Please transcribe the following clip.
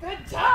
Good job.